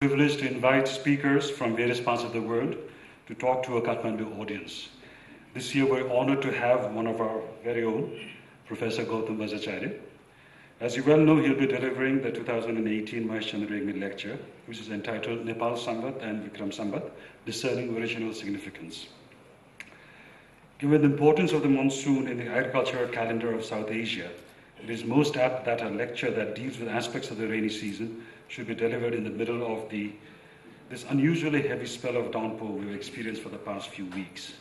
privileged to invite speakers from various parts of the world to talk to a Kathmandu audience. This year we're honored to have one of our very own, Professor Gautam Vajracharya. As you well know, he'll be delivering the 2018 Mahesh Chandra lecture, which is entitled Nepal Sambat and Vikram Sambat, Discerning Original Significance. Given the importance of the monsoon in the agricultural calendar of South Asia, it is most apt that a lecture that deals with aspects of the rainy season should be delivered in the middle of the this unusually heavy spell of downpour we've experienced for the past few weeks.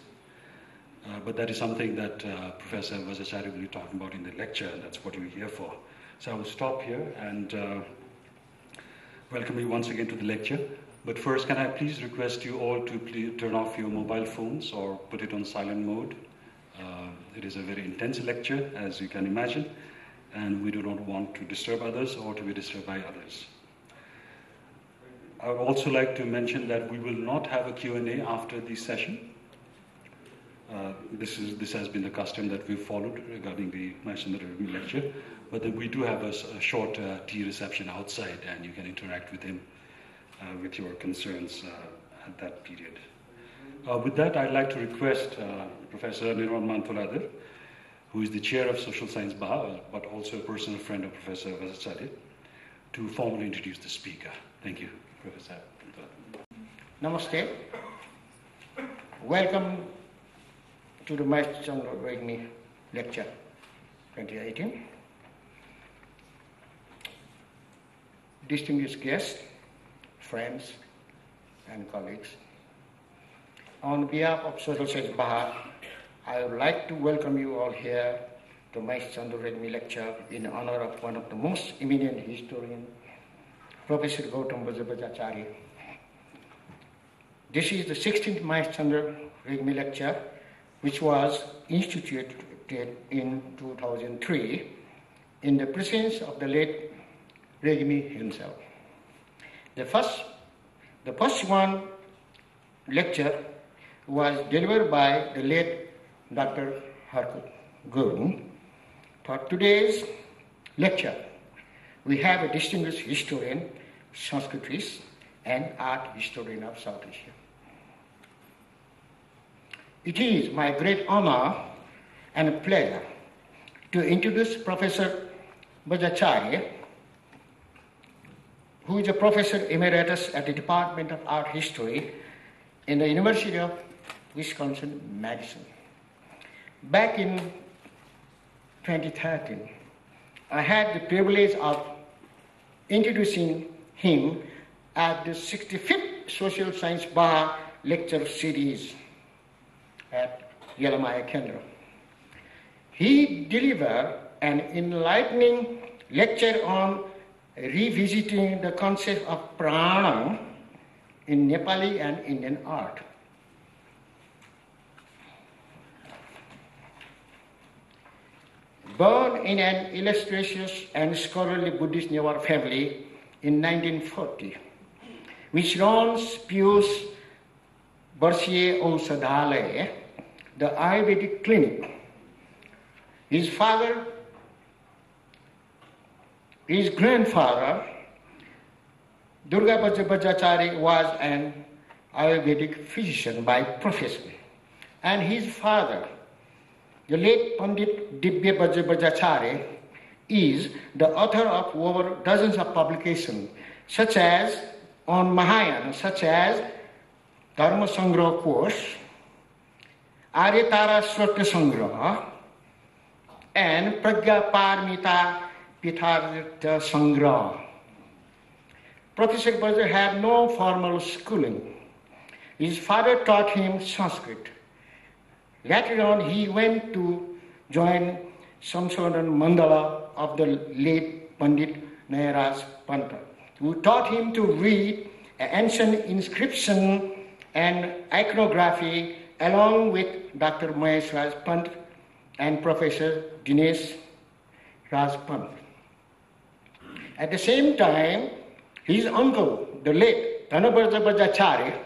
Uh, but that is something that uh, Professor Vajracharya will be talking about in the lecture, and that's what we're here for. So I will stop here and uh, welcome you once again to the lecture. But first, can I please request you all to please turn off your mobile phones or put it on silent mode? Uh, it is a very intense lecture, as you can imagine, and we do not want to disturb others or to be disturbed by others. I would also like to mention that we will not have a Q&A after the session. Uh, this, is, this has been the custom that we've followed regarding the National lecture, but we do have a, a short uh, tea reception outside and you can interact with him uh, with your concerns uh, at that period. Uh, with that, I'd like to request uh, Professor Nirmal Man Tuladhar, who is the chair of social science Baha, but also a personal friend of Professor Vajracharya, to formally introduce the speaker. Thank you. Professor. Namaste. Welcome to the Regmi lecture 2018. Distinguished guests, friends, and colleagues. On behalf of Social Science Baha, I would like to welcome you all here to Mahesh Chandra Regmi lecture in honor of one of the most eminent historians Professor Gautam Vajracharya. This is the 16th Mahesh Regmi lecture, which was instituted in 2003 in the presence of the late Regmi himself. The first, the first one lecture was delivered by the late Dr. Harka Gurung. For today's lecture, we have a distinguished historian, Sanskritist, and art historian of South Asia. It is my great honor and pleasure to introduce Professor Vajracharya, who is a professor emeritus at the Department of Art History in the University of Wisconsin Madison. Back in 2013, I had the privilege of introducing him at the 65th Social Science Baha lecture series at Yalamaya Kendra. He delivered an enlightening lecture on revisiting the concept of prana in Nepali and Indian art. Born in an illustrious and scholarly Buddhist Newar family in 1940, which runs Pius Barsier Ausadhalaya, the Ayurvedic clinic. His father, his grandfather, Durga Vajracharya was an Ayurvedic physician by profession, and his father, the late Pandit Dibya Vajracharya is the author of over dozens of publications, such as on Mahayana, such as Dharma Sangraha Course, Aryatara Swata Sangraha, and Pragya Parmita Pithartha Sangraha. Professor Bajar had no formal schooling. His father taught him Sanskrit. Later on, he went to join Samshodan Mandala of the late Pandit Nayaraj Panta, who taught him to read ancient inscription and iconography along with Dr. Mahesh Raj Pant and Professor Dinesh Raj Pant. At the same time, his uncle, the late Dhanavajra Vajracharya,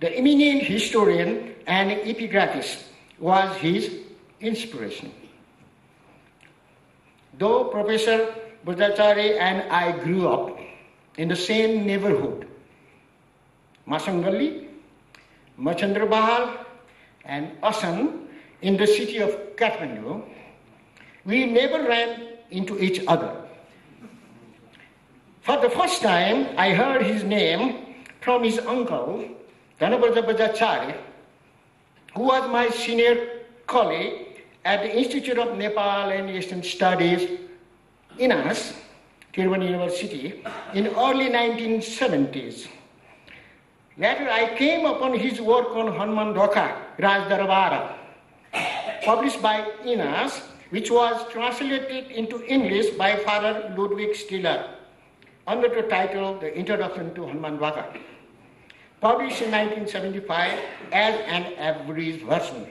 the eminent historian and epigraphist, was his inspiration. Though Professor Vajracharya and I grew up in the same neighborhood Masangalli, Machandra Bahal, and Asan in the city of Kathmandu, we never ran into each other. For the first time, I heard his name from his uncle, Dhanavajra Vajracharya, who was my senior colleague at the Institute of Nepal and Eastern Studies, in INAS, Tribhuvan University, in early 1970s. Later, I came upon his work on Hanuman Dhoka, Raj Darbara, published by INAS, which was translated into English by Father Ludwig Stiller under the title of The Introduction to Hanuman Dhoka, published in 1975 as an abridged version.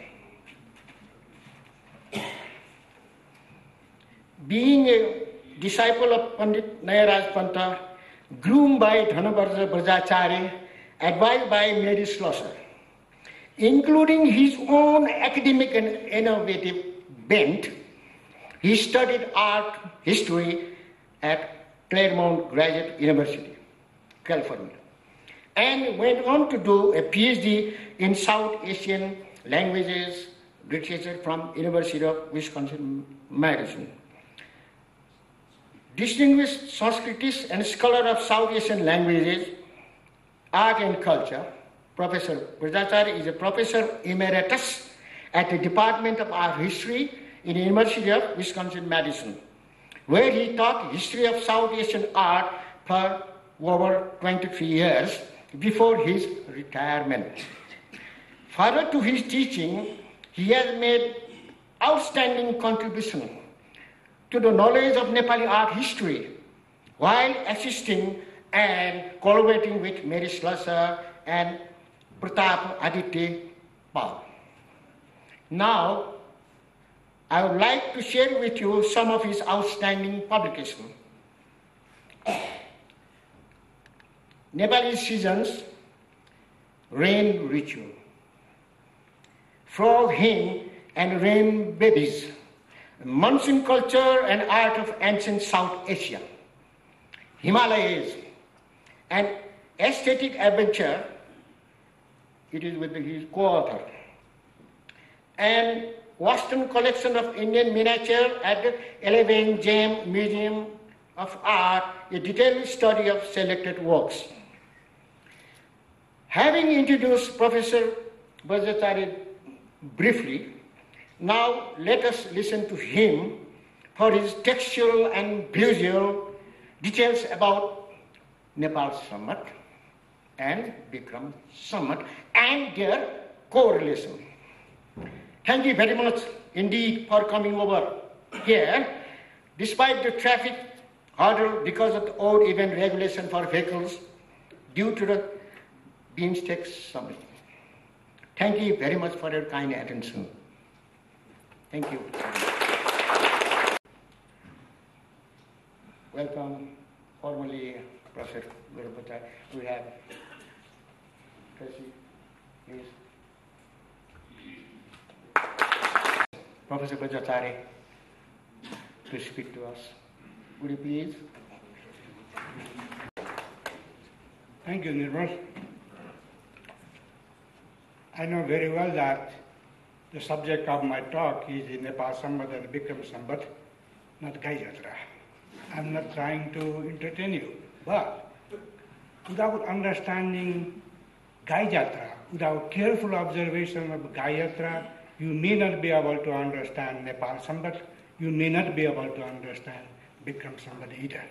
Being a disciple of Pandit Nayaraj Panta, groomed by Dhanavajra Vajracharya, advised by Mary Slusser, including his own academic and innovative bent, he studied art history at Claremont Graduate University, California, and went on to do a PhD in South Asian languages literature from University of Wisconsin-Madison. Distinguished Sanskritist and scholar of South Asian languages, art and culture, Professor Vajracharya is a professor emeritus at the Department of Art History in the University of Wisconsin-Madison, where he taught history of South Asian art for over 23 years before his retirement. Further to his teaching, he has made outstanding contribution to the knowledge of Nepali art history while assisting and collaborating with Mary Slusser and Pratap Aditya Pal. Now, I would like to share with you some of his outstanding publications. Nepali Seasons, Rain Ritual, Frog Hymn and Rain Babies, Monsoon Culture and Art of Ancient South Asia, Himalayas, and Aesthetic Adventure, it is with his co-author, and Western Collection of Indian Miniature at the Elvehjem Museum of Art, a detailed study of selected works. Having introduced Professor Vajracharya briefly, now let us listen to him for his textual and visual details about Nepal Samvat and Bikram Samvat and their correlation. Thank you very much indeed for coming over here. Despite the traffic hurdle because of the old event regulation for vehicles due to the BIMSTEC summit. Thank you very much for your kind attention. Thank you. Welcome formally Professor Gurupata. We have Tracy, please. Professor Vajracharya to speak to us. Would you please? Thank you, Nirmal. I know very well that the subject of my talk is the Nepal Sambat and Bikram Sambat, not Gai. I'm not trying to entertain you, but without understanding Gai without careful observation of Gai you may not be able to understand Nepal Sambat, you may not be able to understand Bikram Sambat either.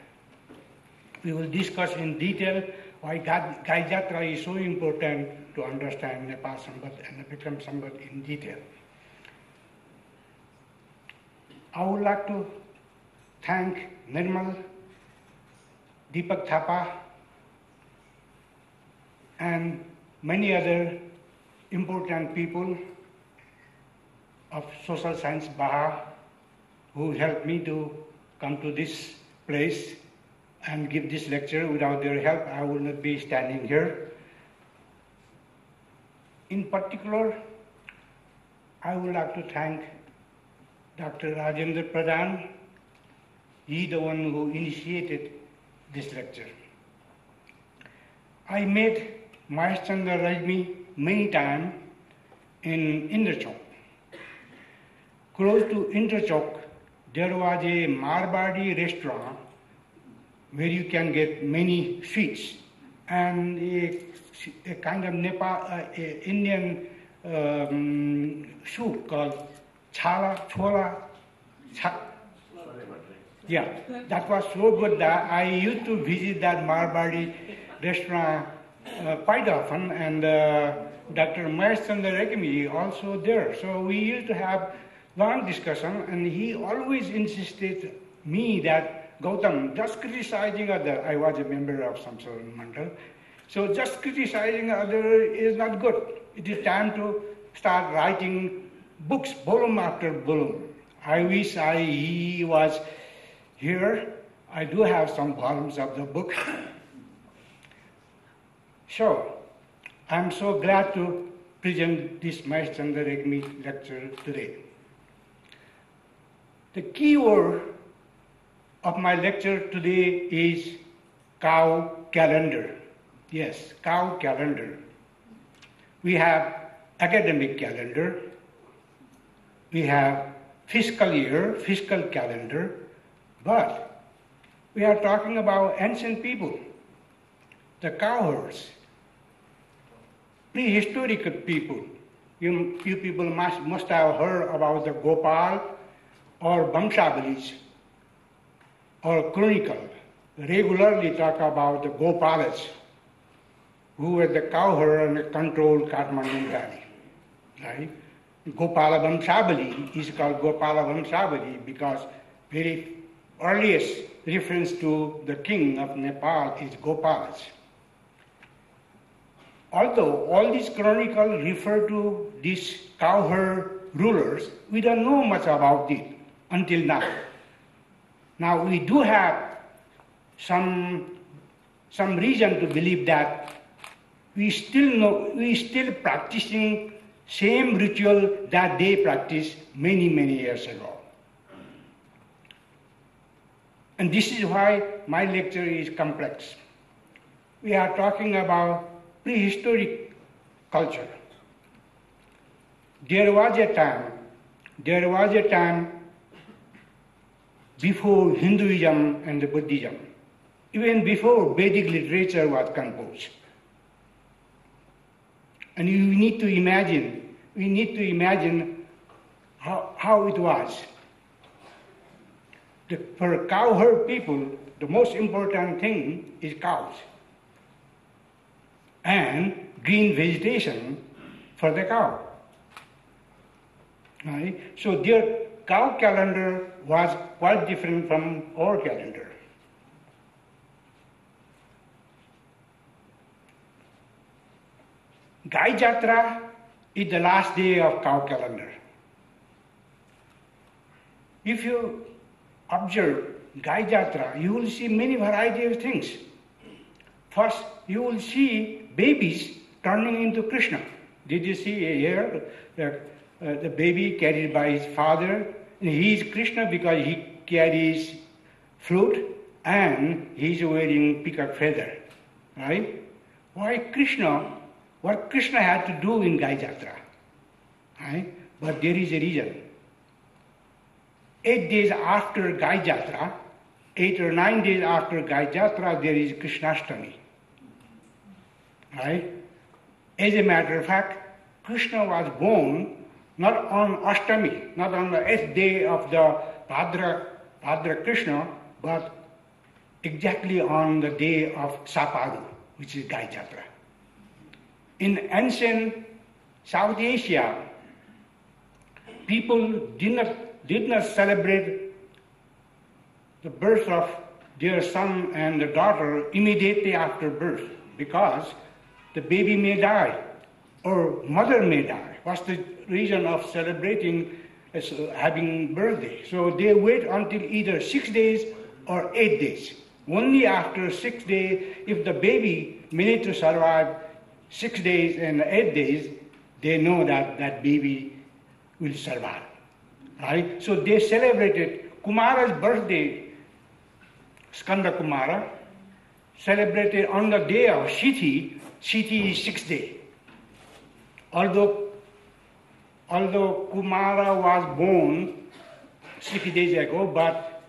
We will discuss in detail why Gai is so important to understand Nepal Sambat and Bikram Sambat in detail. I would like to thank Nirmal, Deepak Thapa, and many other important people of social science Baha who helped me to come to this place and give this lecture. Without their help, I would not be standing here. In particular, I would like to thank Dr. Rajendra Pradhan. He the one who initiated this lecture. I made Maheshchandra Regmi many times in Indrachok. Close to Indrachok, there was a Marwadi restaurant where you can get many sweets and a, a kind of Nepal, uh, Indian um, soup called chala, chola, cha, yeah, that was so good that I used to visit that Marwadi restaurant uh, quite often, and uh, Dr. Maheshchandra Regmi also there. So we used to have long discussion, and he always insisted me that Gautam, just criticizing other, I was a member of some sort of mandal, so just criticizing other is not good. It is time to start writing books, volume after volume. I wish I he was here. I do have some volumes of the book. so, I'm so glad to present this Maheshchandra Regmi lecture today. The key word of my lecture today is cow calendar. Yes, cow calendar. We have academic calendar. We have fiscal year, fiscal calendar. But we are talking about ancient people, the cowherds, prehistoric people. You, you people must, must have heard about the Gopal or Vamsavalis or Chronicle. Regularly talk about the Gopalas, who were the cowherd and controlled Kathmandu Valley. Right? Gopala Vamsavali is called Gopala Vamsavali because very earliest reference to the king of Nepal is Gopalas. Although all these chronicles refer to these cowherd rulers, we don't know much about it until now. Now we do have some, some reason to believe that we still know, we still practicing same ritual that they practiced many, many years ago. And this is why my lecture is complex. We are talking about prehistoric culture. There was a time, there was a time before Hinduism and Buddhism, even before Vedic literature was composed. And you need to imagine, we need to imagine how, how it was. The, for cowherd people, the most important thing is cows and green vegetation for the cow. Right? So their cow calendar was quite different from our calendar. Gai Jatra is the last day of cow calendar. If you observe Gai Jatra, you will see many variety of things. First, you will see babies turning into Krishna. Did you see uh, here the, uh, the baby carried by his father? And he is Krishna because he carries flute and he is wearing peacock feather. Right? Why Krishna? What Krishna had to do in Gai Jatra? Right? But there is a reason eight days after Gai Jatra, eight or nine days after Gai Jatra, there is Krishnashtami. Right? As a matter of fact, Krishna was born not on Ashtami, not on the eighth day of the Bhadra, Bhadra Krishna, but exactly on the day of Sapadu, which is Gai Jatra. In ancient South Asia, people did not did not celebrate the birth of their son and the daughter immediately after birth because the baby may die or mother may die. What's the reason of celebrating as uh, having birthday? So they wait until either six days or eight days. Only after six days, if the baby managed to survive six days and eight days, they know that that baby will survive. Right? So they celebrated Kumara's birthday, Skanda Kumara, celebrated on the day of Shithi, city is six day. Although, although Kumara was born six days ago, but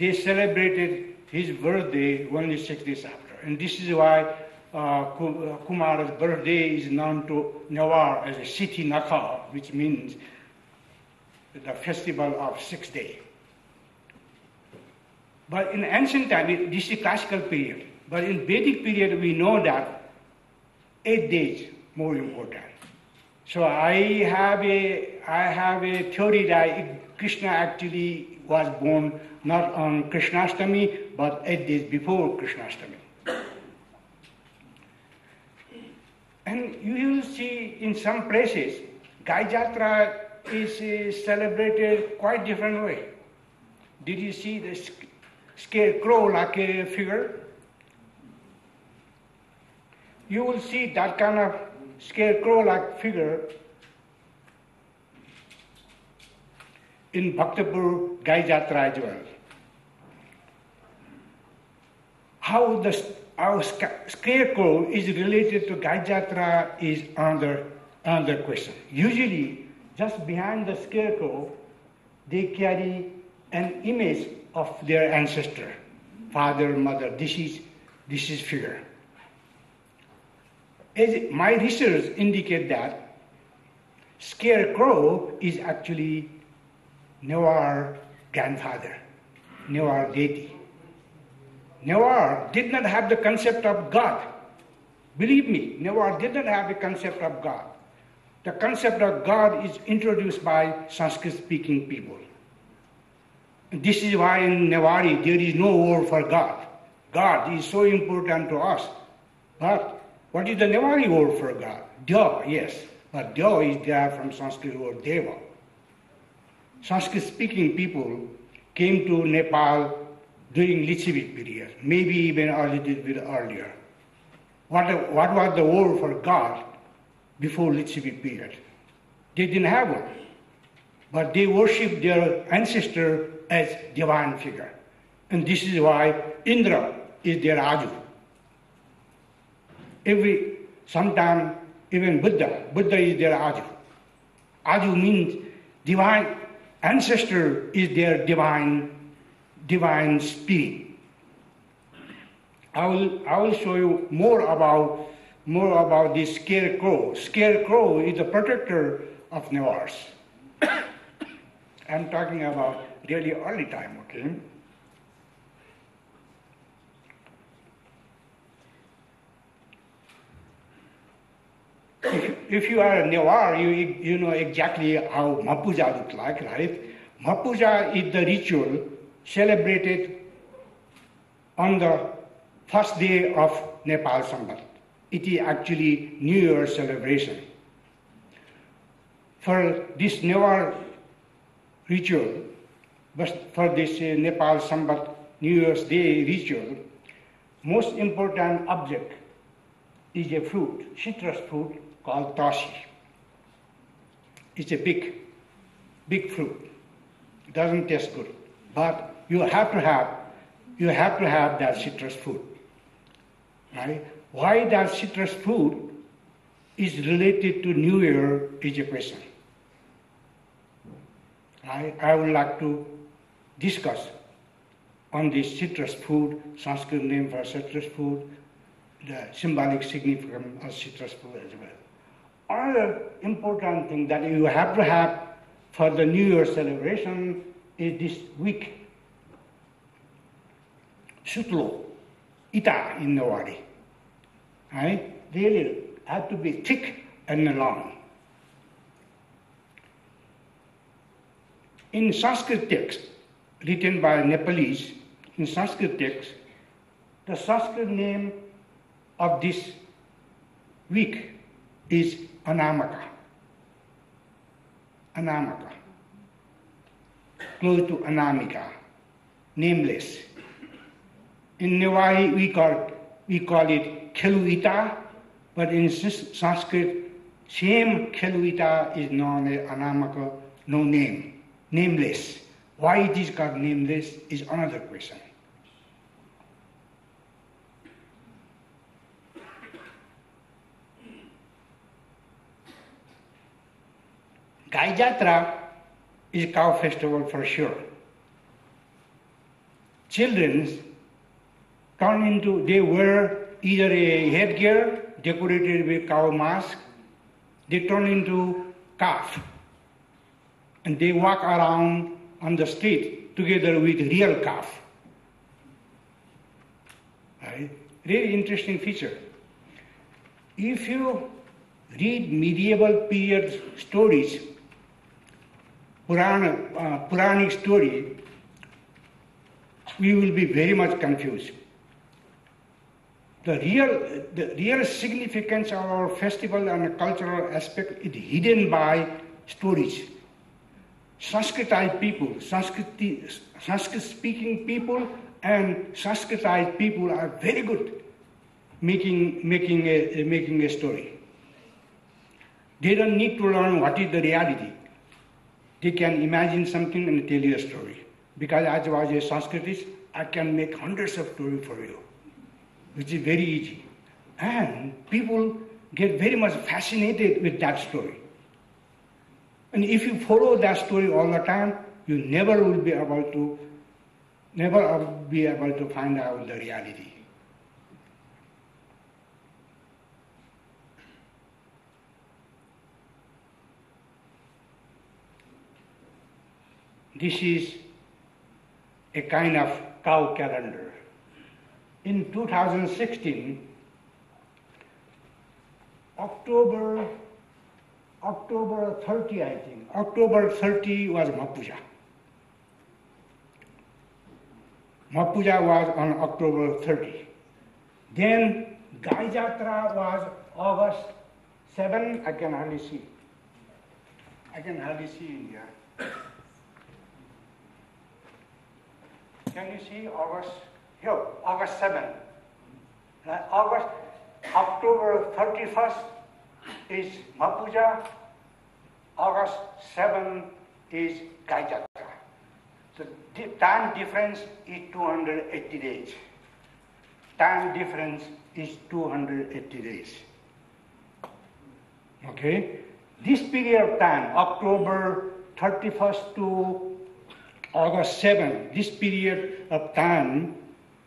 they celebrated his birthday only six days after. And this is why uh, Kumara's birthday is known to Newar as a Sithi Nakha, which means the festival of six day. But in ancient time, this is classical period. But in Vedic period, we know that eight days more important. So I have a I have a theory that Krishna actually was born not on Krishnastami, but eight days before Krishnastami. And you will see in some places, Gai Jatra is uh, celebrated quite different way. Did you see the scarecrow like a figure? You will see that kind of scarecrow-like figure in Bhaktapur Gai Jatra as well. How the our scarecrow is related to Gai Jatra is another, another question. Usually, just behind the scarecrow, they carry an image of their ancestor, father, mother. This is, this is figure. As my research indicate that scarecrow is actually Newar grandfather, Newar deity. Newar did not have the concept of God. Believe me, Newar did not have the concept of God. The concept of God is introduced by Sanskrit speaking people. This is why in Newari there is no word for God. God is so important to us. But what is the Nepali word for God? Dya, yes. But Dya is there from Sanskrit word Deva. Sanskrit speaking people came to Nepal during Licchavi period, maybe even a little bit earlier. What, what was the word for God before Licchavi period? They didn't have one. But they worshipped their ancestor as divine figure. And this is why Indra is their Aju. Every sometime even Buddha, Buddha is their Aju. Aju means divine ancestor is their divine divine spirit. I will, I will show you more about, more about this scarecrow. Scarecrow is the protector of Newars. I'm talking about really early time, okay? If, you are a Newar, you, you know exactly how Mapuja looks like, right? Mapuja is the ritual celebrated on the first day of Nepal Sambat. It is actually New Year celebration. For this Newar ritual, for this uh, Nepal Sambat New Year's Day ritual, most important object is a fruit, citrus fruit called tashi. It's a big, big fruit. It doesn't taste good, but you have to have you have to have that citrus fruit. Right? Why that citrus fruit is related to New Year is a question. I, I would like to discuss on this citrus fruit, Sanskrit name for citrus fruit, the symbolic significance of citrus fruit as well. Another important thing that you have to have for the New Year celebration is this week Sutlo, ita in Newari. Right? Really have to be thick and long. In Sanskrit text, written by Nepalese, in Sanskrit text, the Sanskrit name of this week is Anamaka. Anamaka. Close to Anamika, nameless. In Newari, we call, we call it Kheluita, but in Sanskrit, same Kheluita is known as Anamaka, no name, nameless. Why it is called nameless is another question. Gai Jatra is cow festival for sure. Children turn into, they wear either a headgear decorated with cow mask, they turn into calf, and they walk around on the street together with real calf. Right? Really interesting feature. If you read medieval period stories, Purana, uh, Puranic story, we will be very much confused. The real, the real significance of our festival and cultural aspect is hidden by stories. Sanskritized people, Sanskrit, Sanskrit speaking people, and Sanskritized people are very good making, making, a, making a story. They don't need to learn what is the reality. They can imagine something and tell you a story. Because as was a Sanskritist, I can make hundreds of stories for you, which is very easy. And people get very much fascinated with that story. And if you follow that story all the time, you never will be able to never be able to find out the reality. This is a kind of cow calendar. In 2016, October October 30, I think. October 30 was Mapuja. Mapuja was on October 30. Then Gai Jatra was August 7. I can hardly see. I can hardly see in here. Can you see August? Here, August 7. August, October 31st is Mapuja. August 7 is Gai So the time difference is 280 days. Time difference is 280 days. Okay? This period of time, October 31st to August 7, this period of time,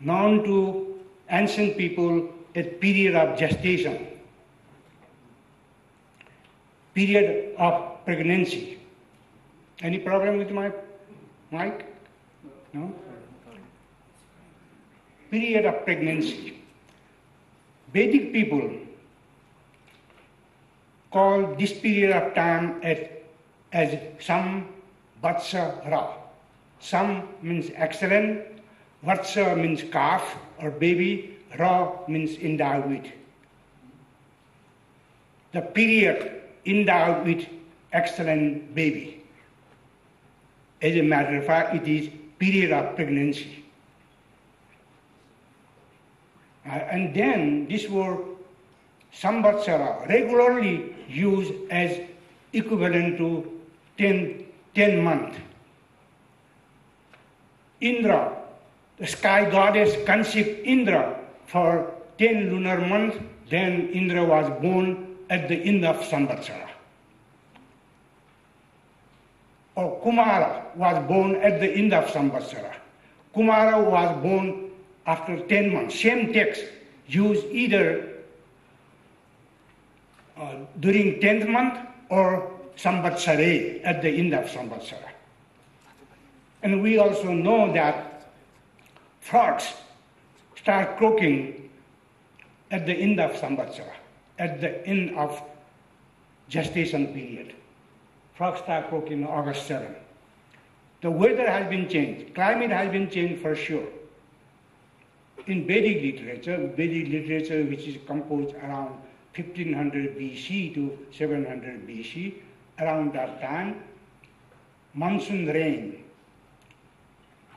known to ancient people a period of gestation, period of pregnancy. Any problem with my mic? No? Period of pregnancy. Vedic people call this period of time as, as some Vatsara. Sam means excellent, Vatsa means calf or baby, Ra means endowed with. The period endowed with excellent baby. As a matter of fact, it is period of pregnancy. Uh, and then this word samvatsara regularly used as equivalent to 10, 10 months. Indra, the sky goddess conceived Indra for 10 lunar months, then Indra was born at the end of Samvatsara. Or Kumara was born at the end of Samvatsara. Kumara was born after 10 months. Same text used either uh, during 10th month or Samvatsare at the end of Samvatsara. And we also know that frogs start croaking at the end of Samvatsara, at the end of gestation period. Frogs start croaking August 7. The weather has been changed, climate has been changed for sure. In Vedic literature, Vedic literature which is composed around 1500 BC to 700 BC, around that time, monsoon rain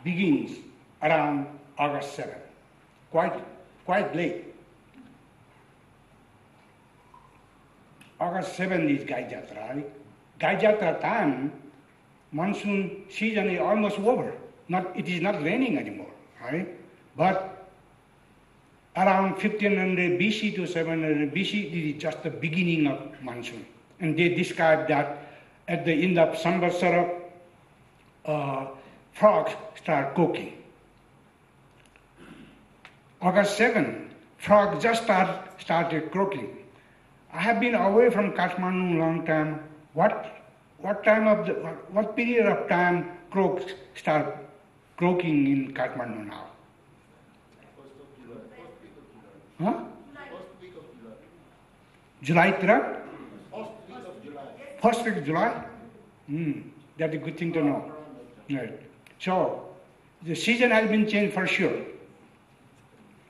begins around August 7, quite, quite late. August 7 is Gai Jatra. Time, monsoon season is almost over. Not, it is not raining anymore, right? But around 1500 BC to 700 BC, is just the beginning of monsoon. And they describe that at the end of Samvatsara, uh, frogs start cooking. August 7, frogs just start, started croaking. I have been away from Kathmandu long time. What, what time of the, what, what period of time croaks start croaking in Kathmandu now? Huh? July 3rd? First week of July? Mm, that's a good thing to know. Right. So, the season has been changed for sure.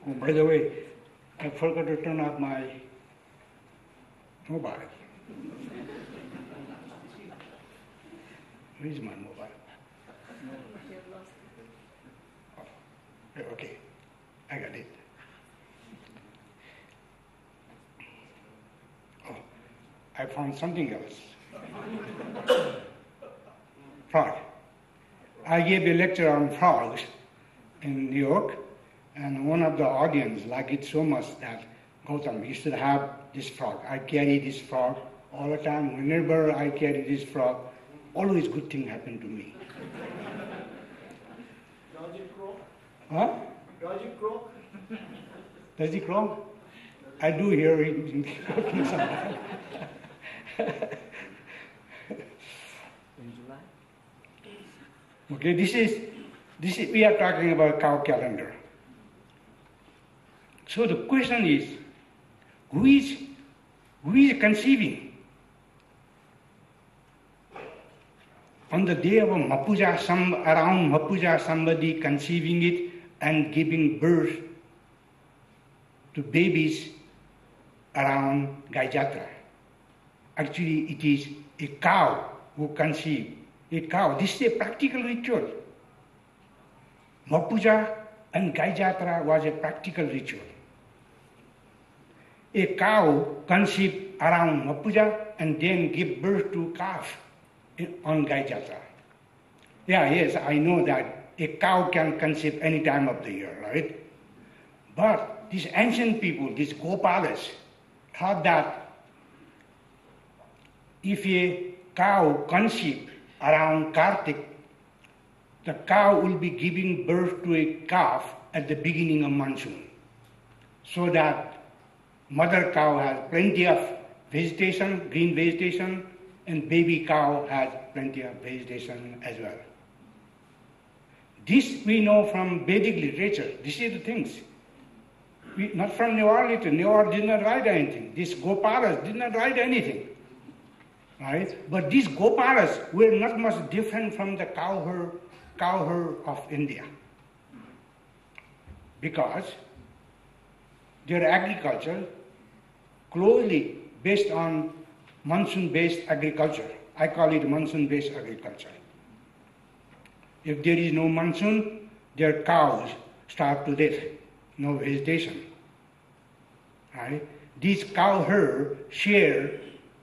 Oh, by the way, I forgot to turn off my mobile. Where is my mobile? Oh, okay, I got it. Oh, I found something else. Frog. I gave a lecture on frogs in New York, and one of the audience liked it so much that Gautam, you should have this frog. I carry this frog all the time. Whenever I carry this frog, always good thing happen to me. Does it croak? Huh? Does it croak? Does he croak? I do hear him croaking sometimes. In July? Okay, this is this is we are talking about cow calendar. So the question is, who is who is conceiving? On the day of Mapuja, some around Mapuja, somebody conceiving it and giving birth to babies around Gaijatra. Actually, it is a cow who conceives. A cow. This is a practical ritual. Mapuja and Gaijatra was a practical ritual. A cow conceived around Mapuja and then give birth to calf on Gaijatra. Yeah, yes, I know that a cow can conceive any time of the year, right? But these ancient people, these Gopalas, thought that if a cow conceived around Kartik, the cow will be giving birth to a calf at the beginning of monsoon. So that mother cow has plenty of vegetation, green vegetation, and baby cow has plenty of vegetation as well. This we know from Vedic literature. This is the things. We, not from Newar literature. Newar did not write anything. These Gopalas did not write anything. Right? But these Gopalas were not much different from the cowherd, cowherd of India. Because their agriculture closely based on monsoon-based agriculture. I call it monsoon-based agriculture. If there is no monsoon, their cows starve to death, no vegetation. Right? These cow herd share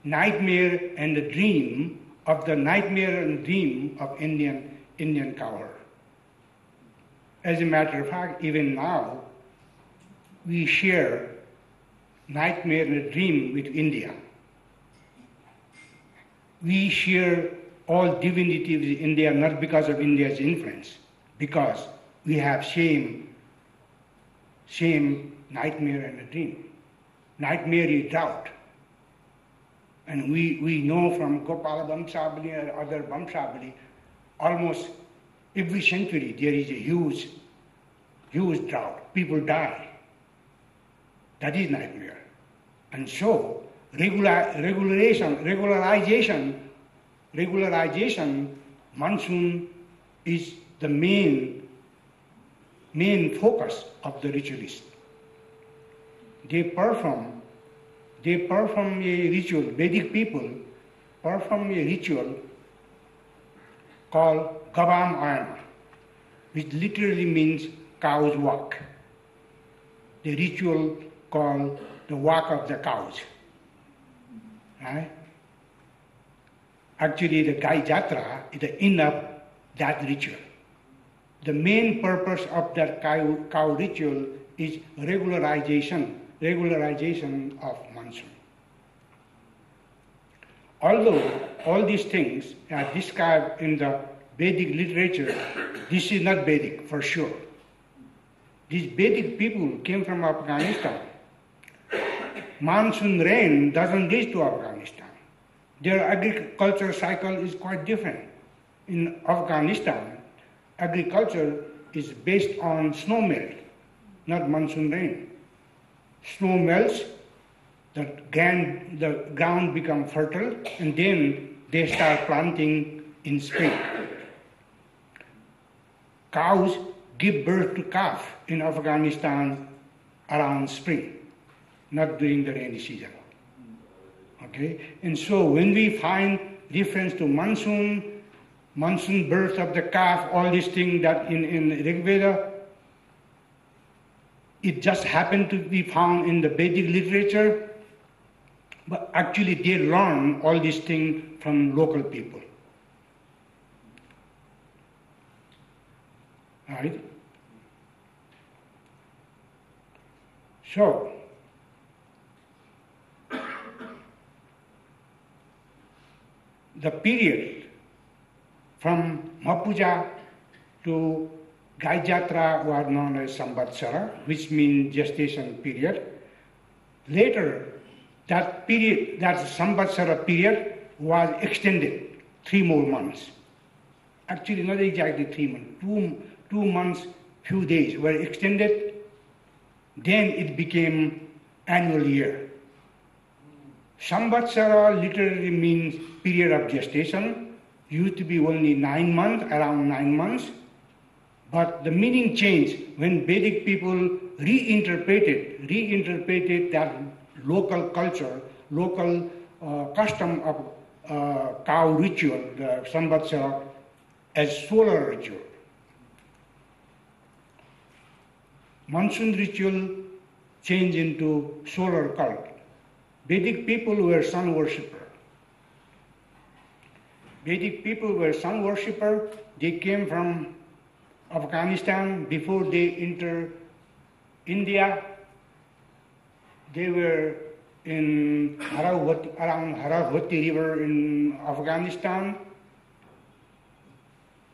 nightmare and the dream of the nightmare and dream of Indian Indian cow herd. As a matter of fact, even now, we share nightmare and a dream with India. We share all divinity with India not because of India's influence, because we have same, same nightmare and a dream. Nightmare is drought. And we, we know from Gopala Vamsabali and other Vamsabali, almost every century there is a huge, huge drought. People die. That is nightmare. And so, regular, regularization, regularization, regularization, monsoon is the main, main focus of the ritualist. They perform, they perform a ritual, Vedic people perform a ritual called Gavam Ayana, which literally means cow's walk. The ritual called the walk of the cows. Right? Actually, the Gai Jatra is the end of that ritual. The main purpose of that cow, cow ritual is regularization, regularization of monsoon. although all these things are described in the Vedic literature, this is not Vedic for sure. These Vedic people came from Afghanistan. Monsoon rain doesn't reach to Afghanistan. Their agriculture cycle is quite different. In Afghanistan, agriculture is based on snow melt, not monsoon rain. Snow melts, the ground, the ground becomes fertile, and then they start planting in spring. Cows give birth to calf in Afghanistan around spring, not during the rainy season. Okay, and so when we find reference to monsoon, monsoon birth of the calf, all these things that in, in Rig Veda, it just happened to be found in the Vedic literature, but actually they learn all these things from local people. Right? So, the period from Mapuja to Gaijatra were known as Samvatsara, which means gestation period. Later, that period, that Samvatsara period was extended three more months. Actually, not exactly three months, two, two months, few days were extended. Then it became annual year. Samvatsara literally means period of gestation. Used to be only nine months, around nine months. But the meaning changed when Vedic people reinterpreted, reinterpreted that local culture, local uh, custom of uh, cow ritual, the Samvatsara, as solar ritual. Monsoon ritual changed into solar cult. Vedic people were sun worshipper. Vedic people were sun worshipper. They came from Afghanistan before they enter India. They were in Haravati, around Haravati River in Afghanistan,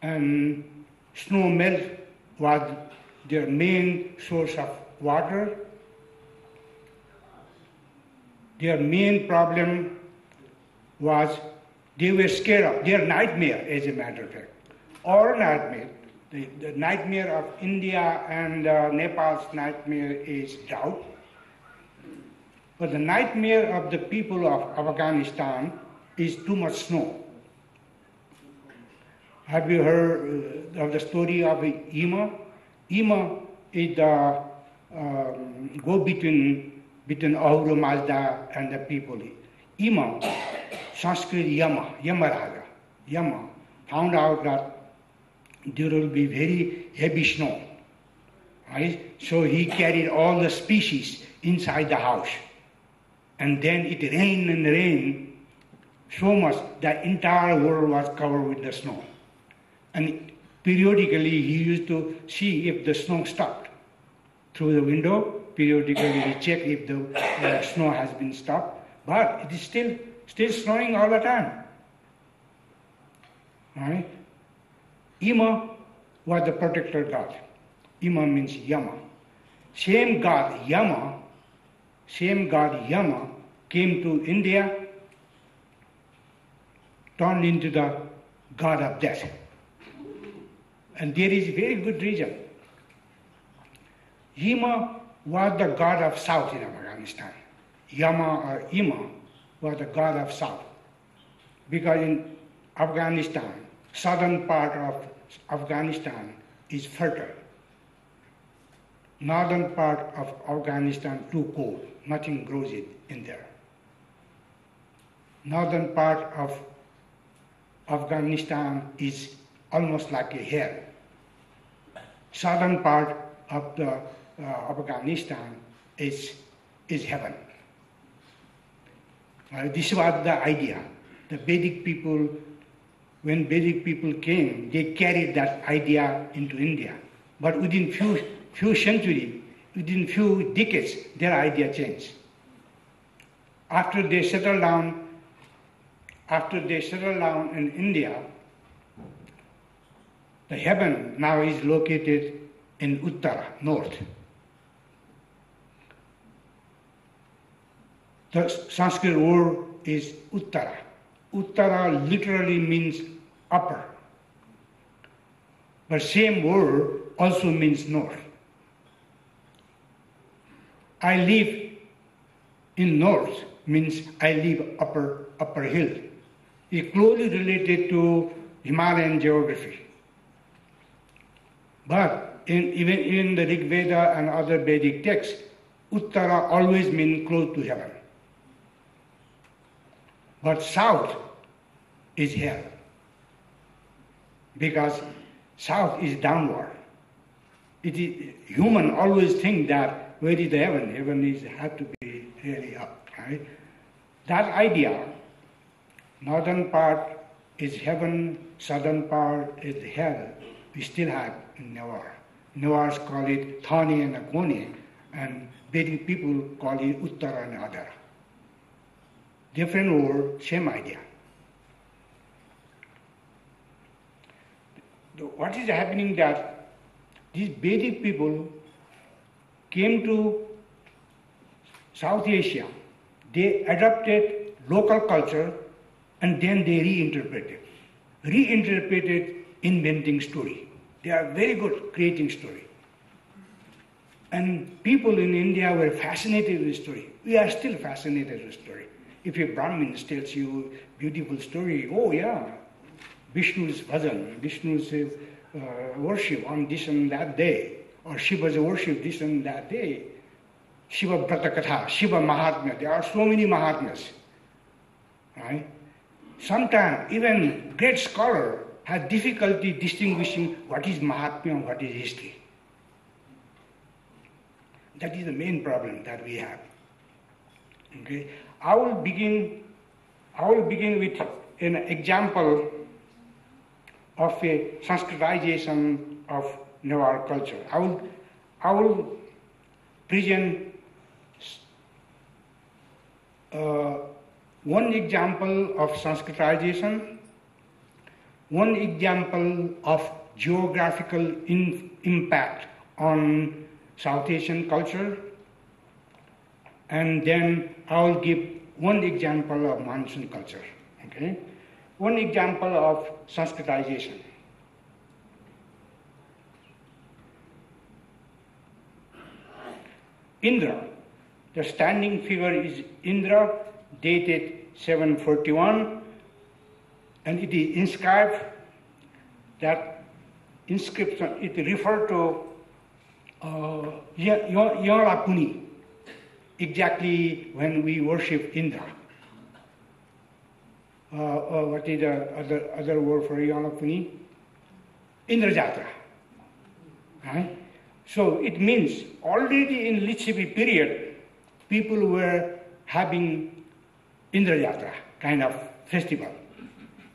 and snow melt was their main source of water. Their main problem was they were scared of their nightmare, as a matter of fact. Our nightmare, the, the nightmare of India and uh, Nepal's nightmare is drought. But the nightmare of the people of Afghanistan is too much snow. Have you heard uh, of the story of Ima? Ima is the um, go between between Ahura Mazda and the people. Ima, Sanskrit Yama, Yamaraja, Yama, found out that there will be very heavy snow. Right? So he carried all the species inside the house. And then it rained and rained so much that entire world was covered with the snow. And periodically he used to see if the snow stopped. Through the window, periodically he checked if the uh, snow has been stopped. But it is still still snowing all the time. Right? Ima was the protector god. Ima means Yama. Same god Yama, same god Yama came to India, turned into the god of death. And there is very good reason. Yama was the god of south in Afghanistan. Yama or Ima was the god of south. Because in Afghanistan, southern part of Afghanistan is fertile. Northern part of Afghanistan too cold, nothing grows it in there. Northern part of Afghanistan is almost like a hell. Southern part of the uh, Afghanistan is, is heaven. Uh, this was the idea. The Vedic people, when Vedic people came, they carried that idea into India. But within few, few centuries, within few decades, their idea changed. After they settled down after they settled down in India, the heaven now is located in Uttara, north. The Sanskrit word is Uttara. Uttara literally means upper. But same word also means north. I live in north means I live upper upper hill. It's closely related to Himalayan geography. But in, even in the Rig Veda and other Vedic texts, Uttara always means close to heaven. But south is hell. Because south is downward. It is, human always think that where is the heaven? Heaven is have to be really up, right? That idea, northern part is heaven, southern part is hell, we still have in Newar. Newars call it Thani and Agoni, and Vedic people call it Uttara and Adhara. Different word, same idea. What is happening that these Vedic people came to South Asia, they adopted local culture and then they reinterpreted. Reinterpreted inventing story. They are very good creating story. And people in India were fascinated with story. We are still fascinated with story. If a Brahmin tells you beautiful story, oh yeah, Vishnu's bhajan, Vishnu's uh, worship on this and that day, or Shiva's worship this and that day, Shiva Bratakatha, Shiva Mahatma. There are so many Mahatmas. Right? Sometimes even great scholar has difficulty distinguishing what is Mahatma and what is history. That is the main problem that we have. Okay? I will begin I will begin with an example of a Sanskritization of Newar culture. I will, I will present uh, one example of Sanskritization, one example of geographical in, impact on South Asian culture, and then I'll give one example of monsoon culture. Okay? One example of Sanskritization. Indra. The standing figure is Indra, dated 741, and it is inscribed. That inscription, it refers to uh, Yarapuni, exactly when we worship Indra. Uh, uh, what is the other, other word for Yanapuni? Indrajatra. Right? So it means already in Licchavi period, people were having Indrajatra kind of festival.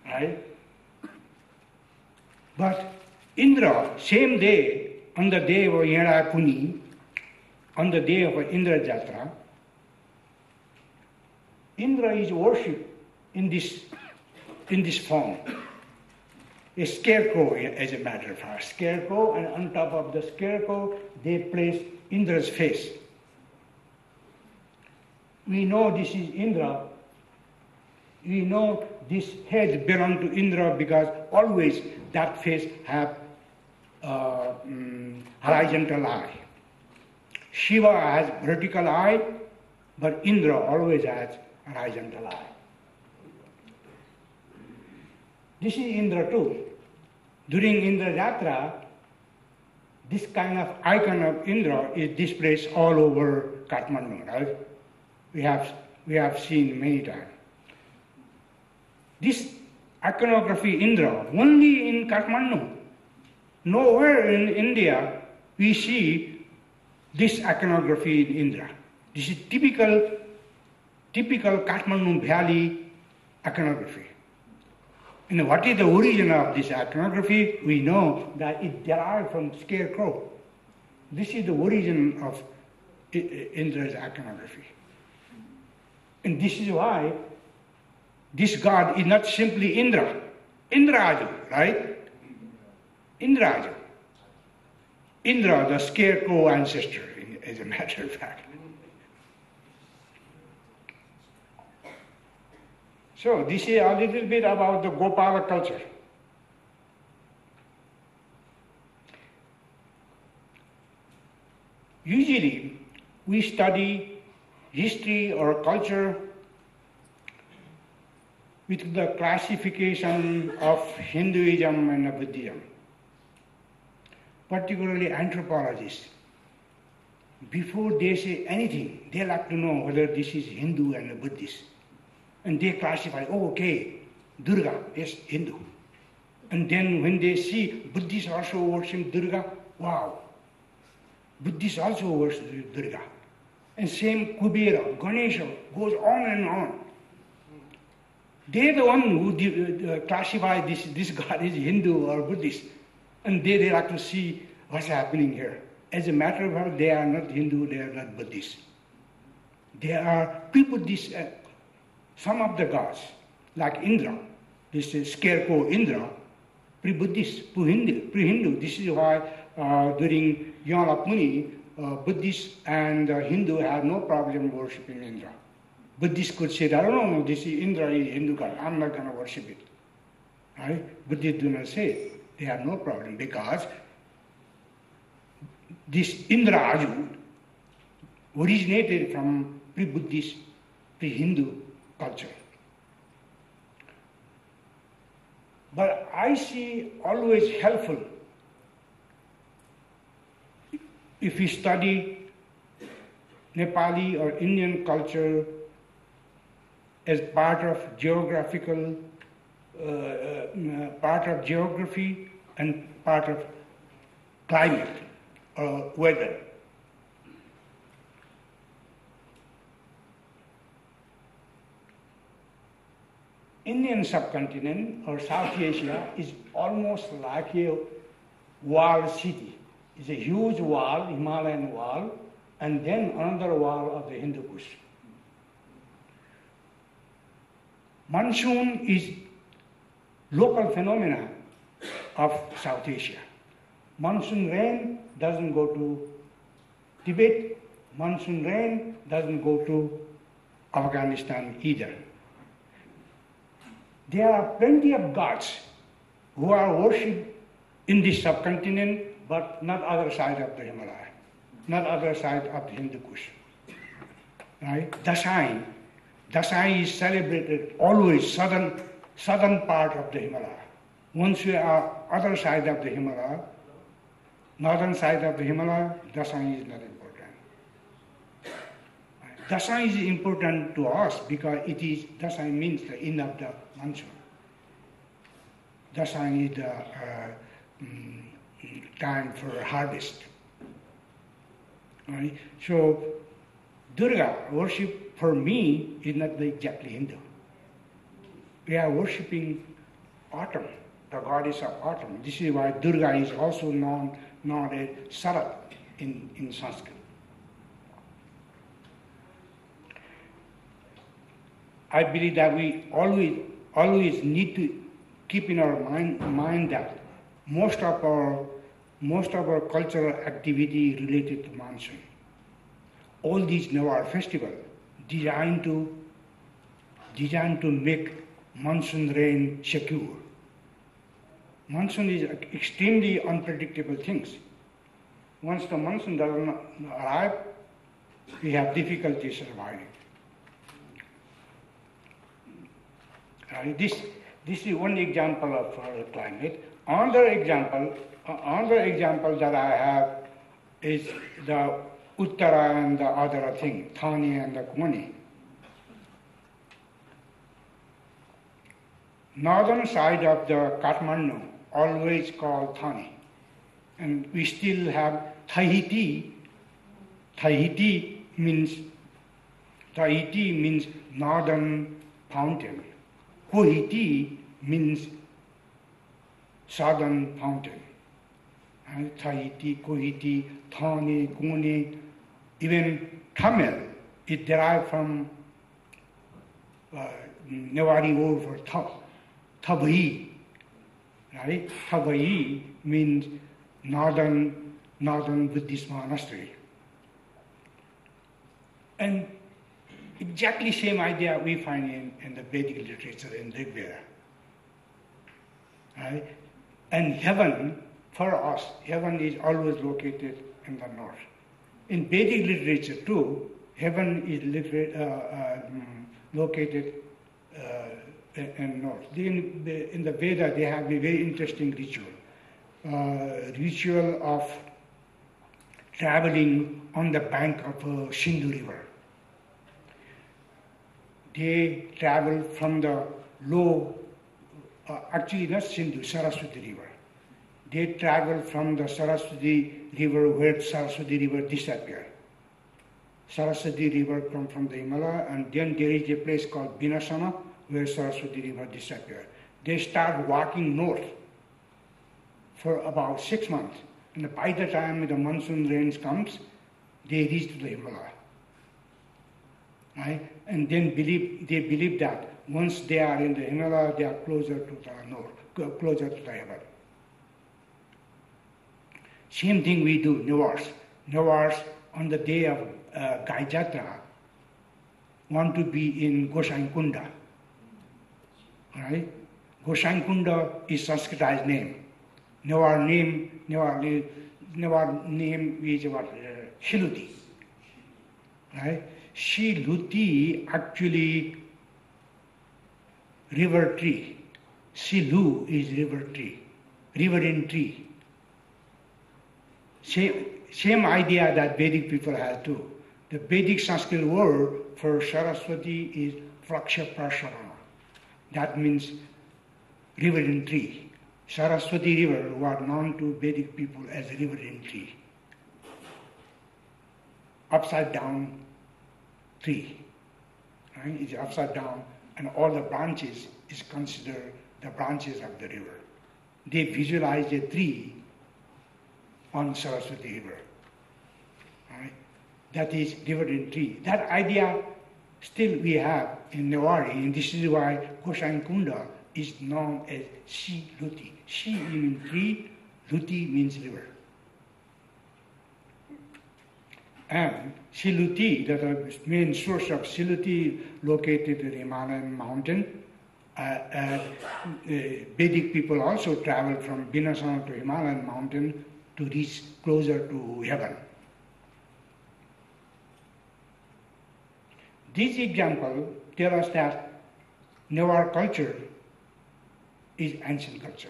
Right? But Indra, same day, on the day of Yanapuni, on the day of Indra Jatra, Indra is worshipped in this, in this form. A scarecrow, as a matter of fact, scarecrow, and on top of the scarecrow, they place Indra's face. We know this is Indra. We know this head belong to Indra because always that face have uh, um, horizontal eye. Shiva has vertical eye, but Indra always has horizontal eye. This is Indra too. During Indra Jatra, this kind of icon of Indra is displayed all over Kathmandu, right? We have, we have seen many times. This iconography Indra only in Kathmandu. Nowhere in India we see this iconography in Indra. This is typical, typical Kathmandu Valley iconography. And what is the origin of this iconography? We know that it derived from scarecrow. This is the origin of Indra's iconography. And this is why this god is not simply Indra, Indraju, right? Indraju. Indra, the scarecrow ancestor, as a matter of fact. So this is a little bit about the Gopala culture. Usually, we study history or culture with the classification of Hinduism and Buddhism, particularly anthropologists. Before they say anything, they like to know whether this is Hindu and Buddhist. And they classify, oh, okay, Durga is Hindu. And then when they see Buddhists also worship Durga, wow, Buddhists also worship Durga. And same Kubera, Ganesha, goes on and on. They're the one who uh, classify this, this God is Hindu or Buddhist. And they, they like to see what's happening here. As a matter of fact, they are not Hindu, they are not Buddhist. They are pre-Buddhist. Some of the gods, like Indra, this is scarecrow Indra, pre-Buddhist, pre-Hindu. Pre-Hindu. This is why uh, during Yama uh, Buddhists and uh, Hindu had no problem worshipping Indra. Buddhists could say, I don't know, this is Indra is Hindu god, I'm not going to worship it. Right? Buddhists do not say They have no problem because this Indra Aju originated from pre-Buddhist, pre-Hindu culture. But I see always helpful if we study Nepali or Indian culture as part of geographical, uh, uh, part of geography and part of climate or weather. Indian subcontinent or South Asia is almost like a walled city. It's a huge wall, Himalayan wall, and then another wall of the Hindu Kush. Monsoon is local phenomena of South Asia. Monsoon rain doesn't go to Tibet. Monsoon rain doesn't go to Afghanistan either. There are plenty of gods who are worshipped in this subcontinent, but not other side of the Himalaya, not other side of the Hindu Kush. Right? Dasai. Dasai is celebrated always southern, southern part of the Himalaya. Once you are other side of the Himalaya, northern side of the Himalaya, Dasai is not important. Dasai is important to us because it is, Dasai means the end of the monsoon. Dasai is the uh, um, time for harvest. Right? So Durga worship for me is not exactly Hindu. We are worshipping autumn, the goddess of autumn. This is why Durga is also known, known as Sarat in, in Sanskrit. I believe that we always always need to keep in our mind, mind that most of our most of our cultural activity related to monsoon. All these Newar festival designed to designed to make monsoon rain secure. Monsoon is extremely unpredictable things. Once the monsoon doesn't arrive, we have difficulty surviving. Uh, this, this is one example of our climate. Another example, uh, another example that I have is the Uttara and the other thing, Thani and the Kuni. Northern side of the Kathmandu, always called Thani. And we still have Thahiti. Thahiti means Thahiti means northern fountain. Kohiti means southern fountain. And Thahiti, Kohiti, Thani, Guni, even Thamel, it derived from uh, Newari word for thabai, right? Thabai means northern, northern Buddhist monastery. And exactly same idea we find in, in the Vedic literature in Rig Veda. Right? And heaven, for us, heaven is always located in the north. In Vedic literature too, heaven is literate, uh, uh, located uh, in north. In the, in the Veda, they have a very interesting ritual. Uh, ritual of traveling on the bank of a Sindhu river. They travel from the low, uh, actually not Sindhu, Saraswati river. They travel from the Saraswati river where Saraswati river disappeared. Saraswati river come from the Himalaya and then there is a place called Vinasana where Saraswati river disappeared. They start walking north for about six months. And by the time the monsoon rains comes, they reach to the Himalaya. Right? And then believe, they believe that once they are in the Himalaya, they are closer to the north, closer to the heaven. Same thing we do, Newars. Newars on the day of uh, want to be in Gosain Kunda. Right? Gosain Kunda is Sanskritized name. Newar name, Newar, Newar name is what? Uh, Shiluti. Right? Shiluti actually river tree. Silu is river tree, riverine tree. Same, same idea that Vedic people have too. The Vedic Sanskrit word for Saraswati is Vraksha Prasharana. That means riverine tree. Saraswati river was known to Vedic people as riverine tree. Upside down tree. Right? It's upside down and all the branches is considered the branches of the river. They visualize a tree on Saraswati River. Right? That is riverine tree. That idea still we have in Newari, and this is why Gosain Kunda is known as Shi Luti. Shi means tree, Luti means river. And Siluti, the main source of Siluti, located in Himalayan mountain. Uh, uh, Vedic people also traveled from Vinasana to Himalayan mountain to reach closer to heaven. This example tells us that Newar culture is ancient culture.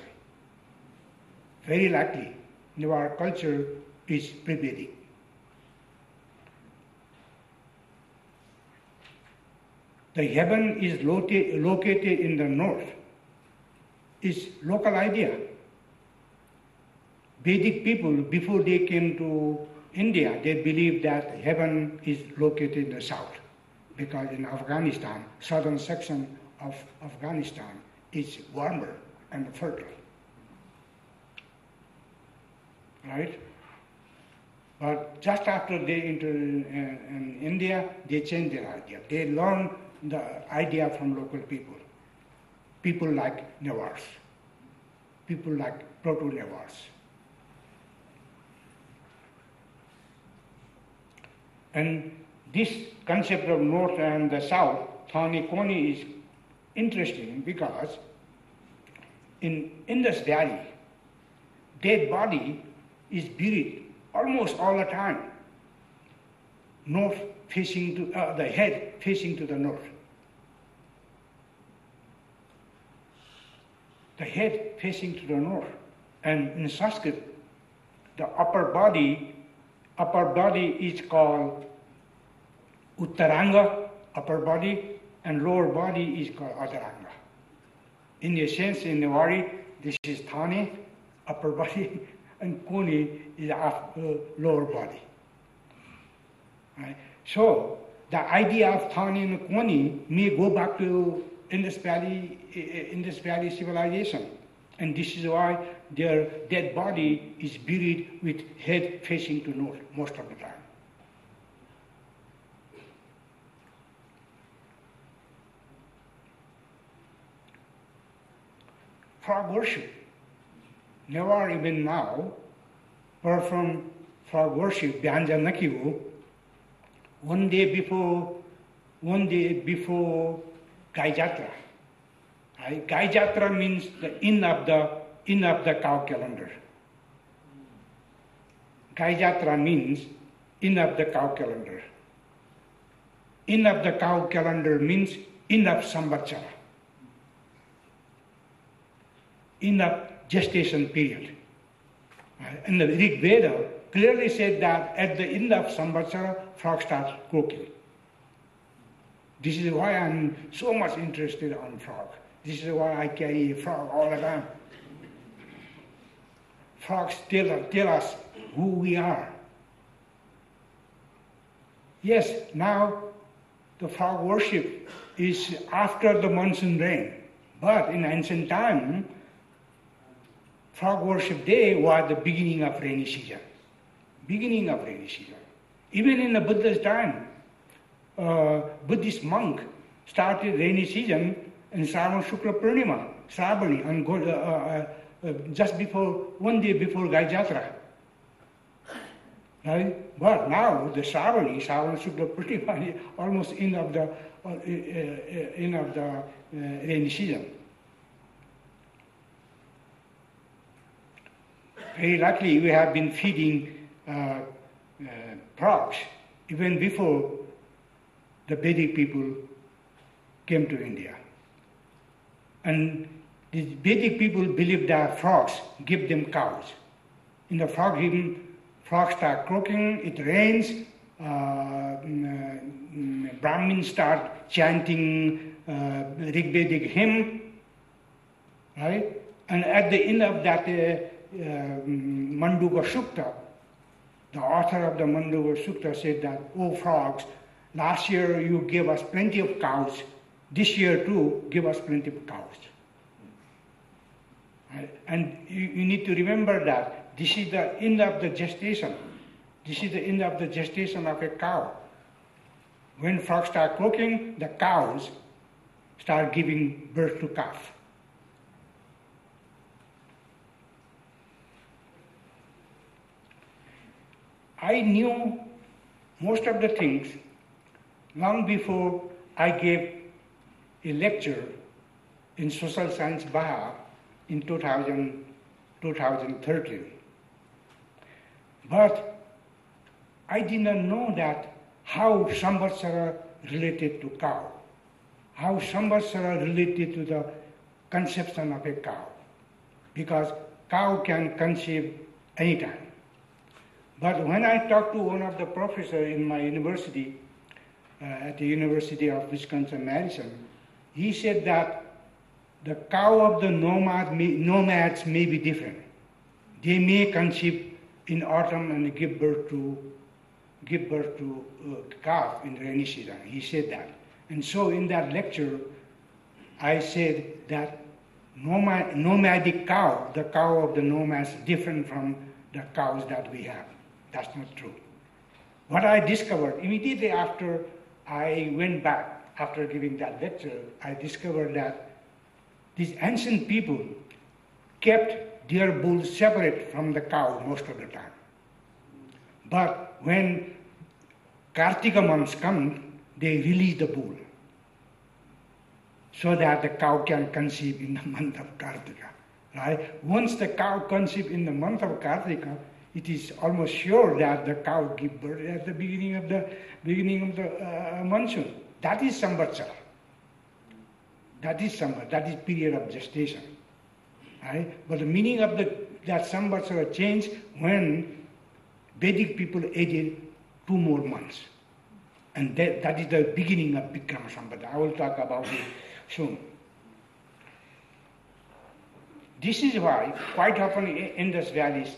Very likely, Newar culture is pre-Vedic. The heaven is located in the north. Is local idea. Vedic people, before they came to India, they believed that heaven is located in the south. Because in Afghanistan, southern section of Afghanistan is warmer and fertile. Right? But just after they entered in, uh, in India, they changed their idea. They learned the idea from local people. People like Newars, people like Proto-Newars. And this concept of north and the south, Thani Koni, is interesting because in Indus Valley, dead body is buried almost all the time, north facing to uh, the head facing to the north. The head facing to the north. And in Sanskrit, the upper body, upper body is called Uttaranga, upper body, and lower body is called Adharanga. In a sense, in the Newari, this is Thani, upper body, and Koni is uh, lower body. Right? So the idea of Thani and Koni may go back to Indus Valley, in this valley civilization. And this is why their dead body is buried with head facing to north most of the time. Frog worship. Never even now perform frog worship Byanjanakivu one day before one day before Gai Gaijatra. Right? Gaijatra means the end of the end of the cow calendar. Gaijatra means end of the cow calendar. End of the cow calendar means end of Samvatsara. End of gestation period. And the Rig Veda clearly said that at the end of Samvatsara, frog starts croaking. This is why I'm so much interested on frog. This is why I carry a frog all the time. Frogs tell, tell us who we are. Yes, now the frog worship is after the monsoon rain. But in ancient time, frog worship day was the beginning of rainy season. Beginning of rainy season. Even in the Buddha's time, uh, Buddhist monk started rainy season in Sravan Shukla Purnima, Sravani, on, uh, uh, uh, just before, one day before Gaijatra. Right? But now the Sravani, Sravan Shukla Purnima, almost end of the, uh, uh, end of the rainy season. Very luckily, we have been feeding uh, uh, frogs even before the Vedic people came to India. And the Vedic people believe that frogs give them cows. In the frog heaven, frogs start croaking, it rains, uh, mm, Brahmins start chanting uh, Rig Vedic hymn, right? And at the end of that uh, uh, Manduka Sukta, the author of the Manduka Sukta said that, oh frogs, last year you gave us plenty of cows, this year too, give us plenty of cows. And you, you need to remember that this is the end of the gestation. This is the end of the gestation of a cow. When frogs start croaking, the cows start giving birth to calf. I knew most of the things long before I gave a lecture in Social Science Baha in 2000, 2013. But I did not know that how Samvatsara related to cow, how Samvatsara related to the conception of a cow, because cow can conceive anytime. But when I talked to one of the professors in my university, uh, at the University of Wisconsin-Madison, he said that the cow of the nomad may, nomads may be different. They may conceive in autumn and give birth to give birth to uh, a calf in rainy season. He said that. And so in that lecture, I said that nomad, nomadic cow, the cow of the nomads, different from the cows that we have. That's not true. What I discovered immediately after I went back, after giving that lecture, I discovered that these ancient people kept their bulls separate from the cow most of the time. But when Kartika months come, they release the bull so that the cow can conceive in the month of Kartika. Right? Once the cow conceives in the month of Kartika, it is almost sure that the cow gives birth at the beginning of the beginning of the uh, monsoon. That is samvatsara. That is summer, that is period of gestation. Right? But the meaning of the, that samvatsara changed when Vedic people added two more months. And that, that is the beginning of Vikrama Samvata. I will talk about it soon. This is why quite often in Indus valleys,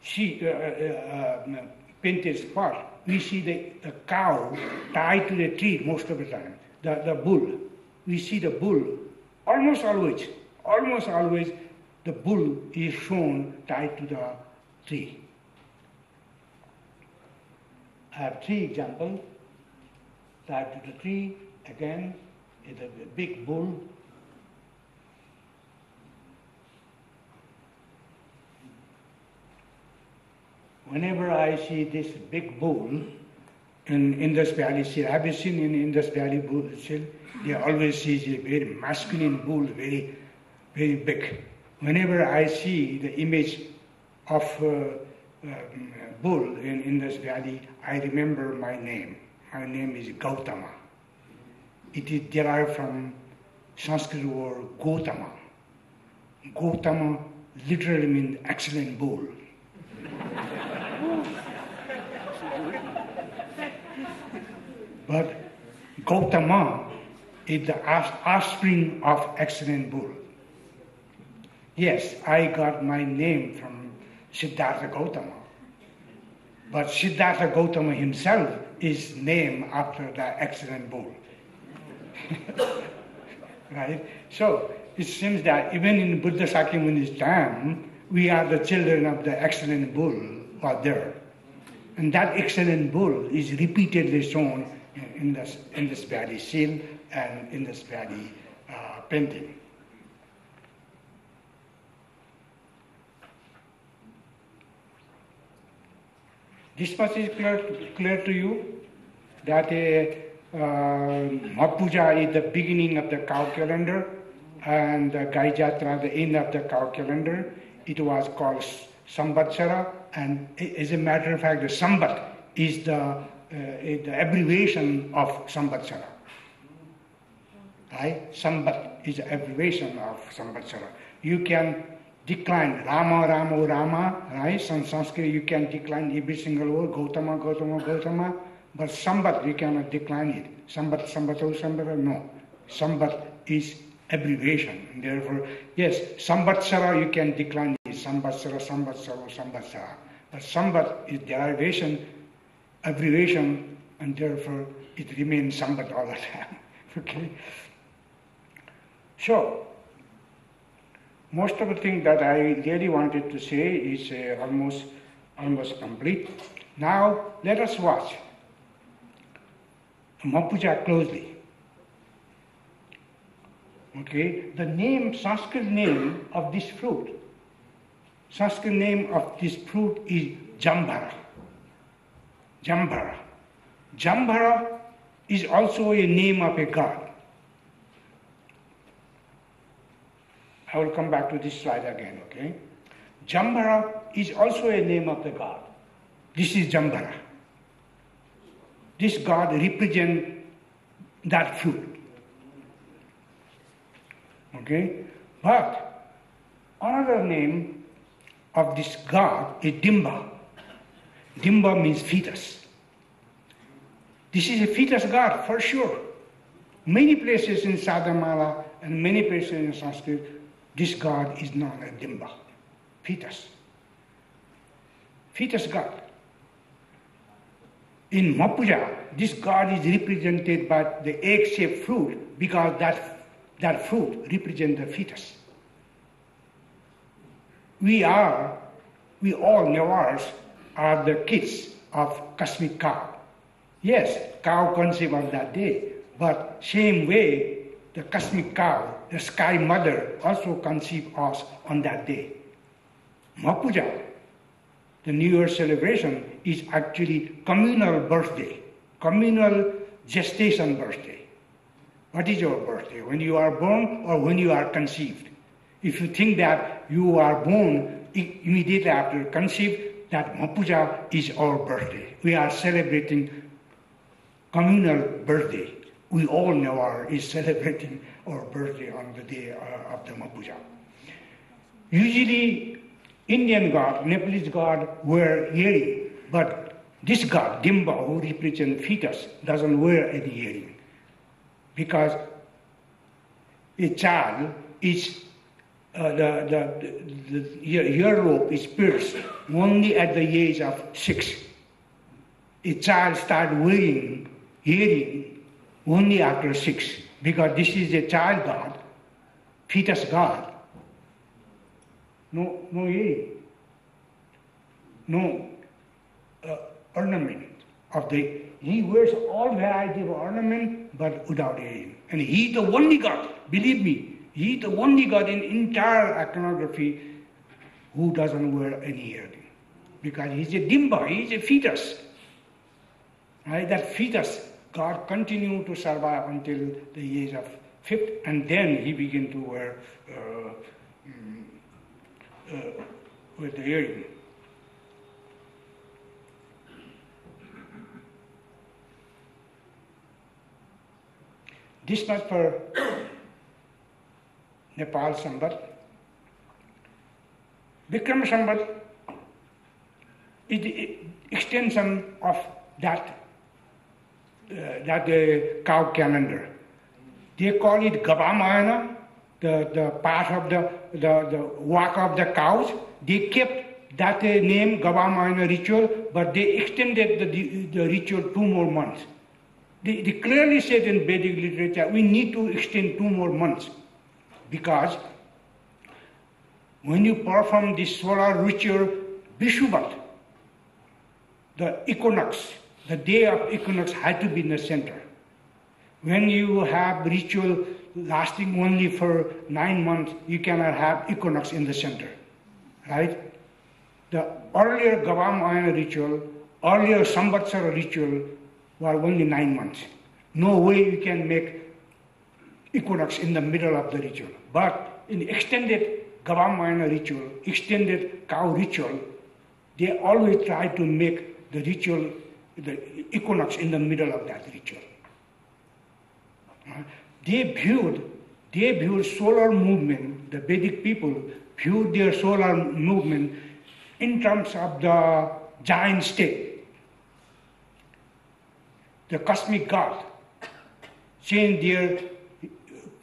she, uh, uh, uh, painted spot, we see the, the cow tied to the tree most of the time, the, the bull we see the bull, almost always, almost always the bull is shown tied to the tree. I have three examples. Tied to the tree, again, is a big bull. Whenever I see this big bull in Indus Valley Seal, have you seen in Indus Valley bull seal? They always see a very masculine bull, very, very big. Whenever I see the image of uh, um, bull in Indus Valley, I remember my name. My name is Gautama. It is derived from Sanskrit word Gautama. Gautama literally means excellent bull. but Gautama is the offspring of excellent bull. Yes, I got my name from Siddhartha Gautama. But Siddhartha Gautama himself is named after the excellent bull. right? So it seems that even in Buddha Sakyamuni's time, we are the children of the excellent bull are there. And that excellent bull is repeatedly shown in this, Indus Valley seal and Indus Valley uh, painting. This much is clear, clear to you that uh, Mapuja is the beginning of the cow calendar and the Gaijatra the end of the cow calendar. It was called Sambatsara and as a matter of fact the Sambat is the, uh, Uh, the abbreviation of Sambatsara. Right? Sambat is abbreviation of Sambatsara. You can decline Rama, Rama, Rama, right? In Sanskrit you can decline every single word, Gautama, Gautama, Gautama, but Sambat you cannot decline it. Sambat, Sambato, Sambata, no. Sambat is abbreviation. Therefore, yes, Sambatsara you can decline it. Sambatsara, Sambatsara, Sambatsara. But Sambat is derivation, abbreviation, and therefore it remains Sambat all the time. okay? So, most of the things that I really wanted to say is uh, almost almost complete. Now let us watch Mapuja closely. Okay, the name, Sanskrit name of this fruit, Sanskrit name of this fruit is Jambara. Jambara. Jambara is also a name of a god. I will come back to this slide again, okay? Jambhara is also a name of the god. This is Jambhara. This god represents that fruit. Okay? But another name of this god is Dimba. Dimba means fetus. This is a fetus god for sure. Many places in Sadhanamala and many places in Sanskrit this god is known as Dimba, fetus. Fetus god. In Mapuja, this god is represented by the egg-shaped fruit because that, that fruit represents the fetus. We are, we all Newars are the kids of cosmic cow. Yes, cow conceived on that day, but same way the cosmic cow, the sky mother, also conceived us on that day. Mapuja, the New Year celebration, is actually communal birthday, communal gestation birthday. What is your birthday? When you are born or when you are conceived? If you think that you are born immediately after conceived, that Mapuja is our birthday. We are celebrating communal birthday we all know our is celebrating our birthday on the day uh, of the Mapuja. Usually, Indian god, Nepalese god wear earring, but this god, Dimba, who represents fetus, doesn't wear any earring because a child is uh, the, the, the earlobe is pierced only at the age of six. A child starts wearing earring only after six, because this is a child God, fetus God. No, no earring, no uh, ornament of the. He wears all variety of ornament, but without earring. And he the only God. Believe me, he the only God in entire iconography who doesn't wear any earring. because he's a dimba, he's a fetus. Right? That fetus, God continued to survive until the age of fifth, and then he began to wear uh, mm, uh, the earring. This much for Nepal Sambat. Vikram Sambat is the extension of that, uh, that uh, cow calendar. They call it Gavamayana, the, the part of the, the, the walk of the cows. They kept that uh, name Gavamayana ritual, but they extended the, the, ritual two more months. They clearly said in Vedic literature, we need to extend two more months because when you perform this solar ritual, Vishuvat, the equinox, the day of equinox had to be in the center. When you have ritual lasting only for nine months, you cannot have equinox in the center, right? The earlier Gavamayana ritual, earlier Samvatsara ritual were only nine months. No way you can make equinox in the middle of the ritual. But in extended Gavamayana ritual, extended cow ritual, they always try to make the ritual, the equinox in the middle of that ritual. They viewed, they viewed solar movement, the Vedic people viewed their solar movement in terms of the giant state. The cosmic God change their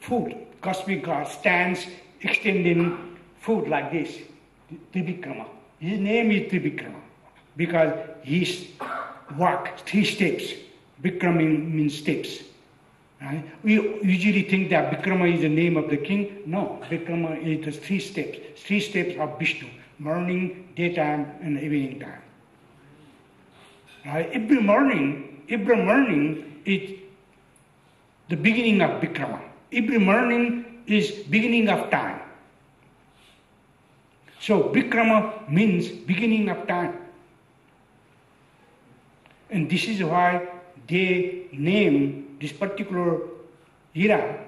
food. Cosmic God stands extending food like this, Trivikrama. His name is Trivikrama because he walk three steps. Vikrama means steps. Right? We usually think that Vikrama is the name of the king. No, Vikrama is the three steps, three steps of Vishnu, morning, daytime, and evening time. Right? Every morning, every morning is the beginning of Vikrama. Every morning is beginning of time. So Vikrama means beginning of time. And this is why they name this particular era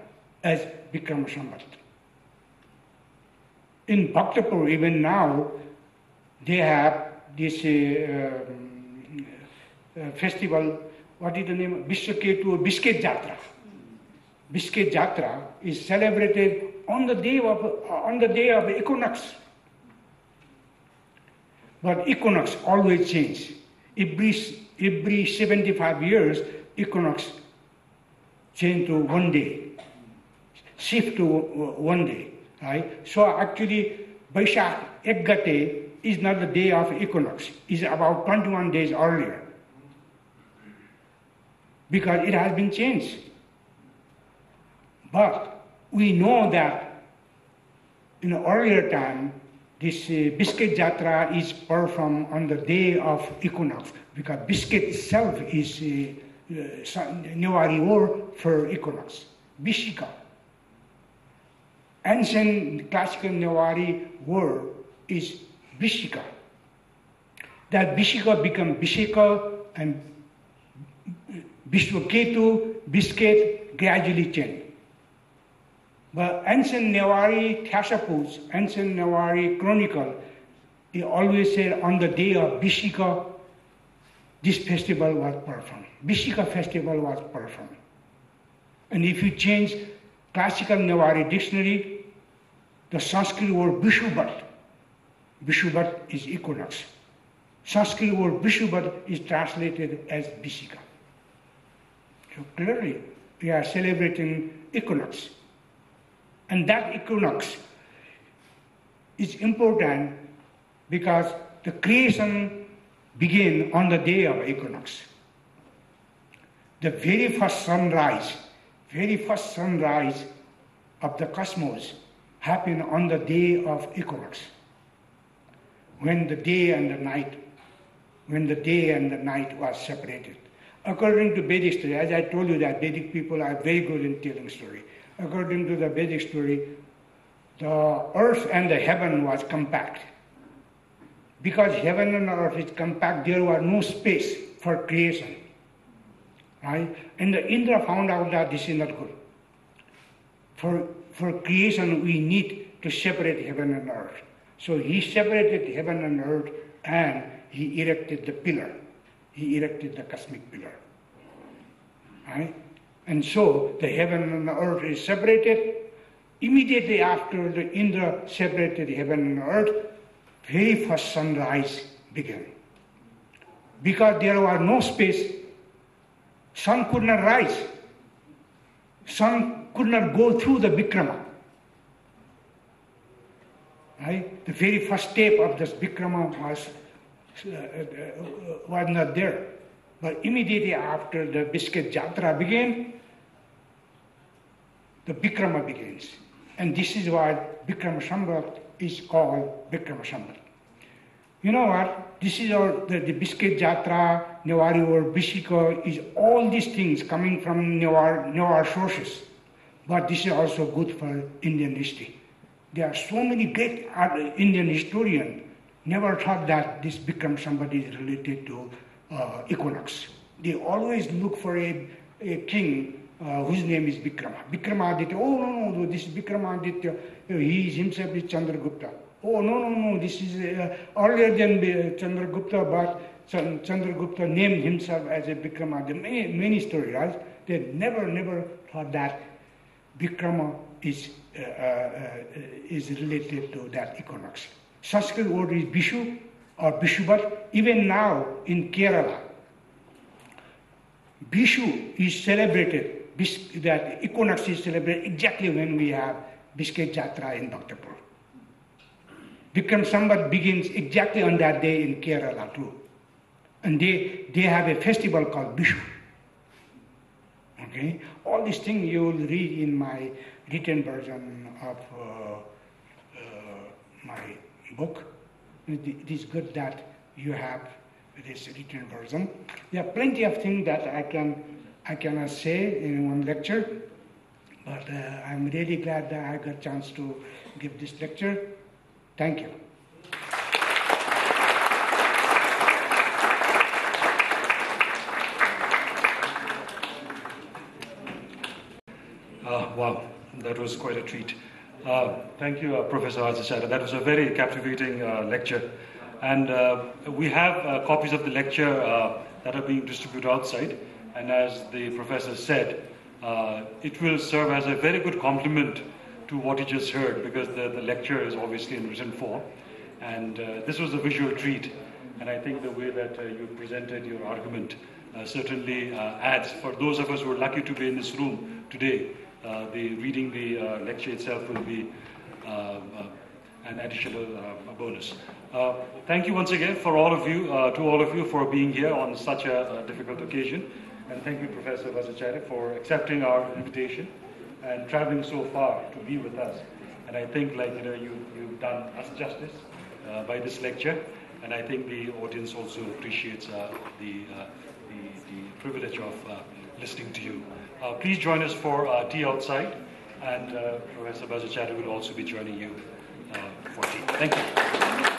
as Vikrama Samvat. In Bhaktapur, even now, they have this uh, um, uh, festival, what is the name? Vishwaketu, Bisket Jatra. Bisket Jatra is celebrated on the day of, on the day of equinox. But equinox always change. Every, every 75 years, equinox change to one day, shift to one day. Right? So actually, Vaishak Ekgate is not the day of equinox. It's about 21 days earlier. Because it has been changed. But we know that in earlier time, this uh, bisket jatra is performed on the day of equinox because bisket itself is uh, uh, Newari word for equinox, Bishika. Ancient classical Newari word is Bishika. That Bishika become Bishika and Vishwaketu, bisket gradually change. But ancient Newari Thashapus, ancient Newari Chronicle, he always said on the day of Bishika, this festival was performed. Bishika festival was performed. And if you change classical Newari dictionary, the Sanskrit word Vishubat, Vishubat is equinox. Sanskrit word Vishubat is translated as Bishika. So clearly, we are celebrating equinox. And that equinox is important because the creation begin on the day of equinox. The very first sunrise, very first sunrise of the cosmos happened on the day of equinox. When the day and the night, when the day and the night was separated. According to Vedic story, as I told you that Vedic people are very good in telling story according to the Vedic story, the earth and the heaven was compact. because heaven and earth is compact, there was no space for creation. Right? And the Indra found out that this is not good. For, for creation, we need to separate heaven and earth. So he separated heaven and earth and he erected the pillar. He erected the cosmic pillar. Right? And so the heaven and the earth is separated. Immediately after the Indra separated heaven and earth, very first sunrise began. Because there was no space, sun could not rise. Sun could not go through the Vikrama. Right? The very first step of this Vikrama was, uh, uh, was not there. But immediately after the Bisket Jatra began, the Vikrama begins. And this is why Vikrama Samvat is called Vikrama Samvat. You know what? This is all the, the Bisket Jatra, Newari or Bishika is all these things coming from Newar, sources. But this is also good for Indian history. There are so many great Indian historians never thought that this somebody is related to uh, equinox. They always look for a, a king uh, whose name is Bikrama. Vikramaditya, oh no, no, no! this is Vikramaditya, he is himself is Chandragupta. Oh no, no, no, this is uh, earlier than uh, Chandragupta, but Chandragupta named himself as a Vikramaditya. Many, many stories, right? They never, never thought that Vikrama is, uh, uh, is related to that equinox. Sanskrit word is Vishu or Vishuvat. Even now in Kerala, Vishu is celebrated, that equinox is celebrated exactly when we have Bisket Jatra in Bhaktapur. Bikram Sambat begins exactly on that day in Kerala too. And they, they have a festival called Vishu. Okay? All these things you will read in my written version of uh, uh, my book. It is good that you have this written version. There are plenty of things that I can I cannot say in one lecture, but uh, I'm really glad that I got a chance to give this lecture. Thank you. Uh, wow, that was quite a treat. Uh, thank you, uh, Professor Vajracharya. That was a very captivating uh, lecture. And uh, we have uh, copies of the lecture that are being distributed outside. And as the professor said, uh, it will serve as a very good complement to what you just heard because the, the lecture is obviously in written form. And uh, this was a visual treat. And I think the way that uh, you presented your argument certainly adds, for those of us who are lucky to be in this room today, uh, the reading the uh, lecture itself will be uh, an additional bonus. thank you once again for all of you, to all of you for being here on such a difficult occasion. And thank you, Professor Vajracharya, for accepting our invitation and traveling so far to be with us. And I think, like you know, you, you've done us justice uh, by this lecture, and I think the audience also appreciates uh, the, uh, the, the privilege of listening to you. Uh, please join us for uh, tea outside, and uh, Professor Vajracharya will also be joining you uh, for tea. Thank you.